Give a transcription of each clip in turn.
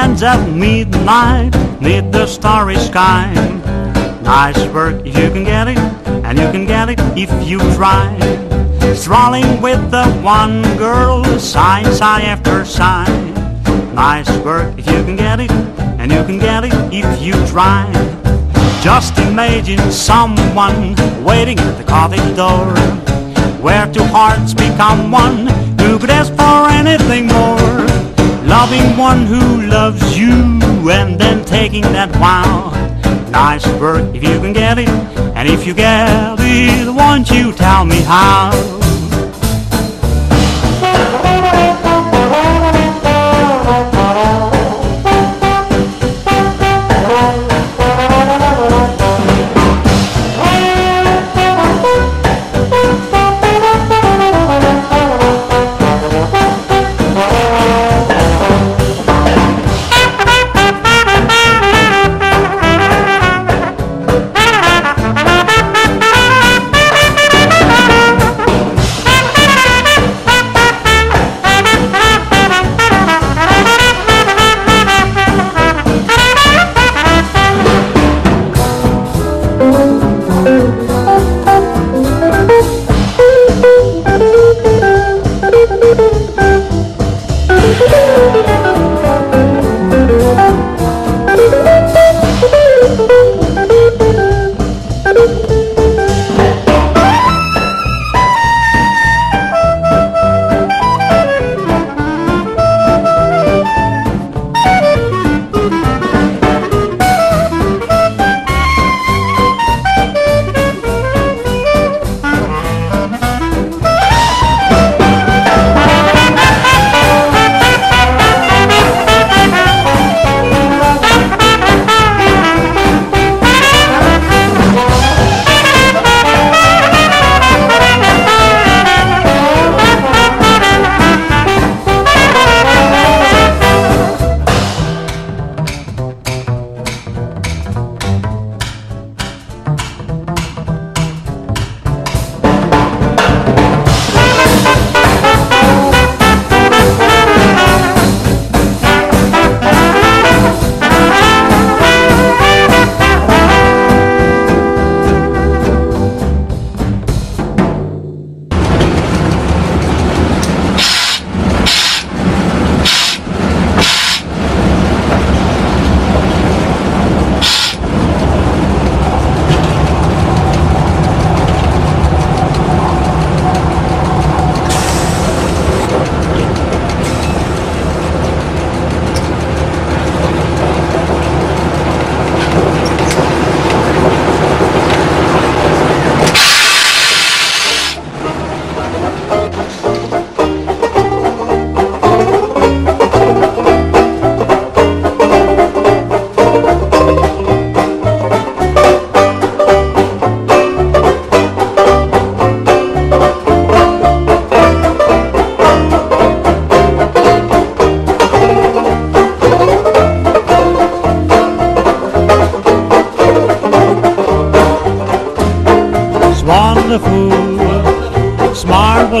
hands at midnight neath the starry sky. Nice work if you can get it, and you can get it if you try. Strolling with the one girl, sigh, sigh after sigh. Nice work if you can get it, and you can get it if you try. Just imagine someone waiting at the cottage door, where two hearts become one, who could ask for anything more. Loving one who loves you, and then taking that vow. Nice work if you can get it, and if you get it, won't you tell me how? It's wonderful, it's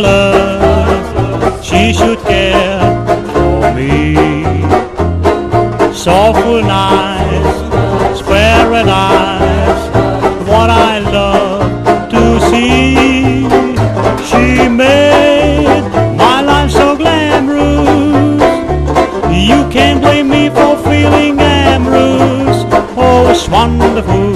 marvelous. She should care for me. Soulful nights, it's paradise. What I love to see. She made my life so glamorous. You can't blame me for feeling amorous. Oh, it's wonderful.